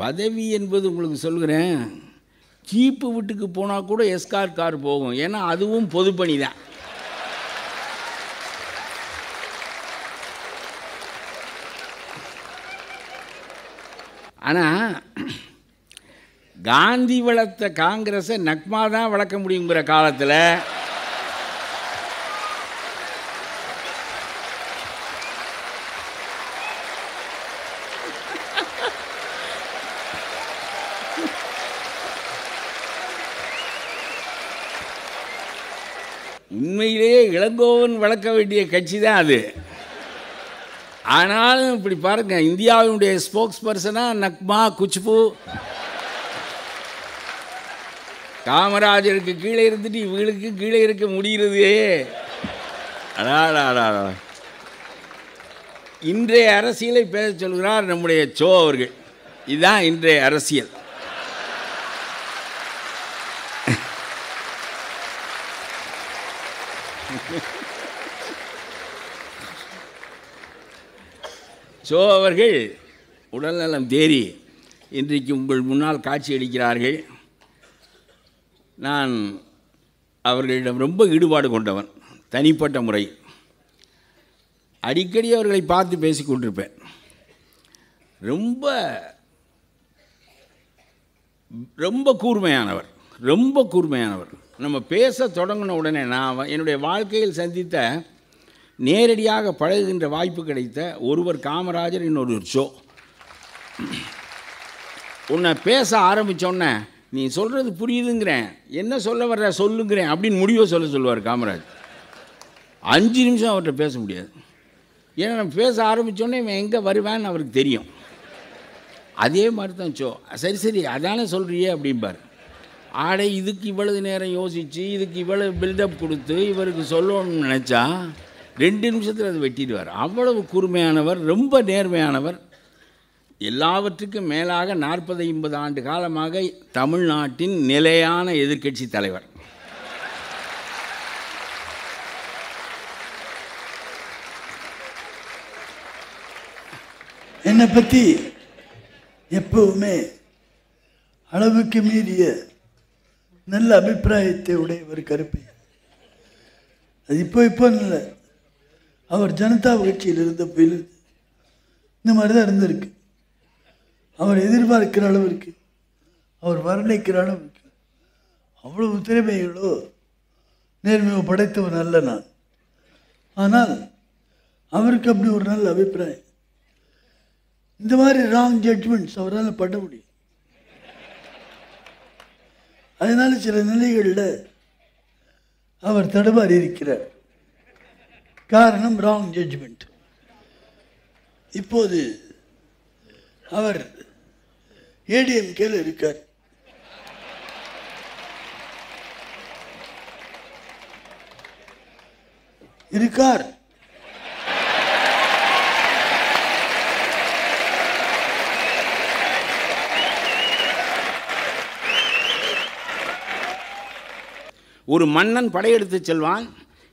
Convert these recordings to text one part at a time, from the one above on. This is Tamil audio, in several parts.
பதவி என்பது உங்களுக்கு சொல்கிறேன் கீப்பு வீட்டுக்கு போனால் கூட எஸ்கார் கார் போகும். ஏன்னா அதுவும் பொதுப்பணி தான். ஆனால் காந்தி வளர்த்த காங்கிரஸை நக்மா தான் வளர்க்க முடியுங்கிற காலத்தில் உண்மையிலேயே இளங்கோவன் வளர்க்க வேண்டிய கட்சி தான் அது. ஆனாலும் இப்படி பாருங்க இந்தியாவினுடைய ஸ்போக்ஸ் பர்சனாக நக்மா குச்பு. காமராஜருக்கு கீழே இருந்துட்டு இவங்களுக்கு கீழே இருக்க முடிகிறது. அடாடா இன்றைய அரசியலை பேச சொல்கிறார் நம்முடைய சோ அவர்கள். இதுதான் இன்றைய அரசியல். சோ அவர்கள் உடல்நலம் தேறி இன்றைக்கு உங்கள் முன்னால் காட்சி அளிக்கிறார்கள். நான் அவர்களிடம் ரொம்ப ஈடுபாடு கொண்டவன் தனிப்பட்ட முறை. அடிக்கடி அவர்களை பார்த்து பேசி கொண்டிருப்பேன். ரொம்ப ரொம்ப கூர்மையானவர் ரொம்ப கூர்மையானவர். நம்ம பேச தொடங்கின உடனே நான் என்னுடைய வாழ்க்கையில் சந்தித்த நேரடியாக பழகுகின்ற வாய்ப்பு கிடைத்த ஒருவர் காமராஜர் இன்னொருவர் ஷோ உன்னை பேச ஆரம்பித்தோன்னே நீ சொல்கிறது புரியுதுங்கிறேன். என்ன சொல்ல வர்ற சொல்லுங்கிறேன் அப்படின்னு முடிவை சொல்ல சொல்லுவார் காமராஜ் அஞ்சு நிமிஷம் அவர்கிட்ட பேச முடியாது. ஏன்னா நம்ம பேச ஆரம்பித்தோன்னே இவன் எங்கே வருவான்னு அவருக்கு தெரியும். அதே மாதிரி தான் சோ சரி சரி அதானே சொல்கிறியே அப்படிம்பார். ஆடை இதுக்கு இவ்வளவு நேரம் யோசித்து இதுக்கு இவ்வளவு பில்டப் கொடுத்து இவருக்கு சொல்லணும்னு நினச்சா ரெண்டு நிமிஷத்தில் அதை வெட்டிடுவார். அவ்வளவு கூர்மையானவர் ரொம்ப நேர்மையானவர். எல்லாவற்றுக்கும் மேலாக நாற்பது ஐம்பது ஆண்டு காலமாக தமிழ்நாட்டின் நிலையான எதிர்க்கட்சி தலைவர். என்னை பற்றி எப்பவுமே அளவுக்கு மீறிய நல்ல அபிப்பிராயத்தை உடையவர் கருப்பையா அது இப்போ இப்போ இல்லை. அவர் ஜனதா கட்சியில் இருந்த போயிலிருந்து இந்த மாதிரி தான் இருந்திருக்கு. அவர் எதிர்பார்க்கிற அளவிற்கு அவர் வர்ணிக்கிற அளவுக்கு அவ்வளவு திறமைகளோ நேர்மையோ படைத்தவன் அல்ல நான். ஆனால் அவருக்கு அப்படி ஒரு நல்ல அபிப்பிராயம். இந்த மாதிரி ராங் ஜட்ஜ்மெண்ட்ஸ் அவரால் பண்ண முடியும் அதனால் சில நிலைகளில் அவர் தடுமாறி இருக்கிறார். காரணம் ராங் ஜட்ஜ்மெண்ட் இப்போது அவர் ஏடிஎம்கேல இருக்கார். இருக்கார். ஒரு மன்னன் படையெடுத்து செல்வான்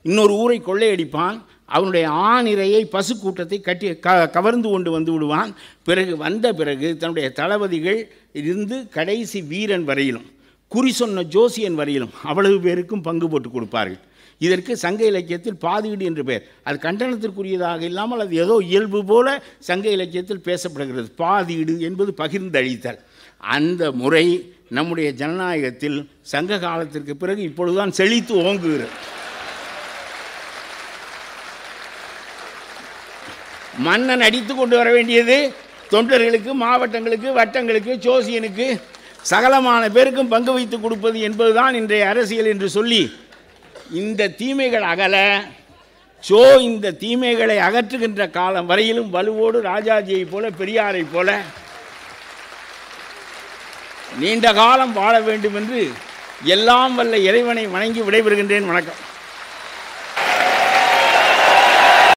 இன்னொரு ஊரை கொள்ளையடிப்பான் அவனுடைய ஆணிரையை பசு கூட்டத்தை கட்டி க கவர்ந்து கொண்டு வந்து விடுவான். பிறகு வந்த பிறகு தன்னுடைய தளபதிகள் இருந்து கடைசி வீரன் வரையிலும் குறி சொன்ன ஜோசியன் வரையிலும் அவ்வளவு பேருக்கும் பங்கு போட்டு கொடுப்பார்கள். இதற்கு சங்க இலக்கியத்தில் பாதீடு என்று பெயர். அது கண்டனத்திற்குரியதாக இல்லாமல் அது ஏதோ இயல்பு போல சங்க இலக்கியத்தில் பேசப்படுகிறது. பாதீடு என்பது பகிர்ந்தழித்தல் அந்த முறை நம்முடைய ஜனநாயகத்தில் சங்க காலத்திற்கு பிறகு இப்பொழுதுதான் செழித்து ஓங்குகிறது. மன்னன் அடித்து கொண்டு வர வேண்டியது தொண்டர்களுக்கு மாவட்டங்களுக்கு வட்டங்களுக்கு ஜோசியனுக்கு சகலமான பேருக்கும் பங்கு வைத்து கொடுப்பது என்பதுதான் இன்றைய அரசியல் என்று சொல்லி இந்த தீமைகள் அகல சோ இந்த தீமைகளை அகற்றுகின்ற காலம் வரையிலும் வலுவோடு ராஜாஜியைப் போல பெரியாரைப் போல நீண்ட காலம் வாழ வேண்டும் என்று எல்லாம் வல்ல இறைவனை வணங்கி விடைபெறுகின்றேன். வணக்கம்.